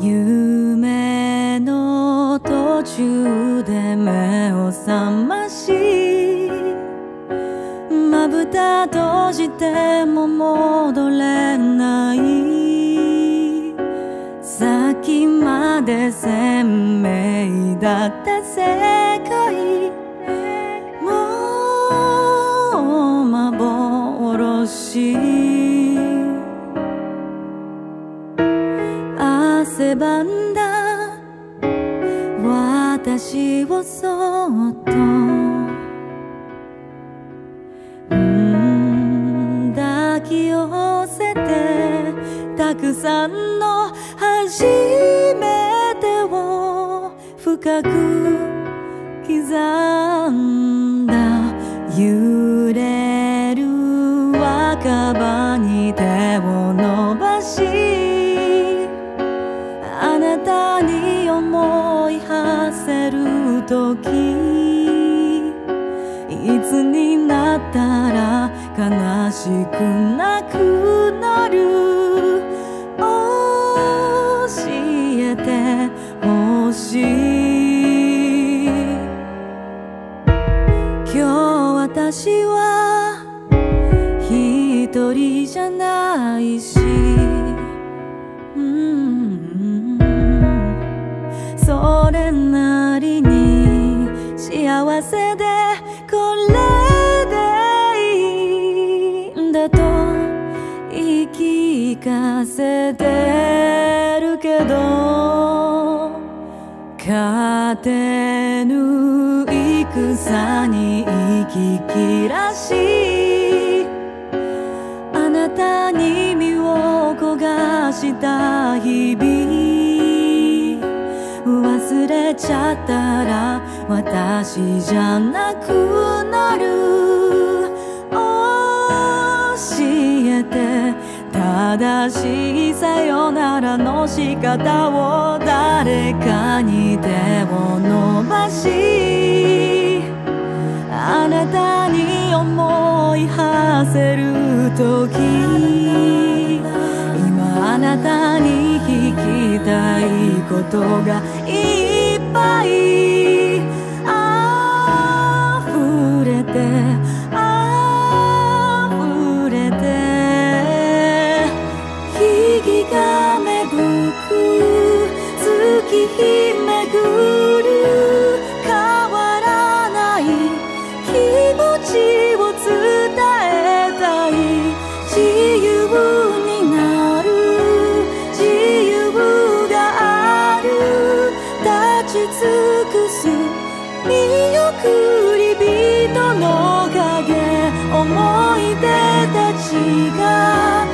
夢の途中で目を覚ましまぶた閉じても戻れない。先まで鮮明だった世界。もう幻汗ばんだ私をそっと。うん抱き寄せてたくさんの初めてを深く刻んだ。揺れったら悲しくなくなる教えてほしい。今日私は一人じゃないし。それなりに幸せで聞かせてるけど勝てぬ戦に息切らしいあなたに身を焦がした日々。忘れちゃったら私じゃなくなる。正しいさよならの仕方を誰かに手を伸ばしあなたに思い馳せる時今あなたに聞きたいことがいっぱい。す見送り人の影思い出たちが。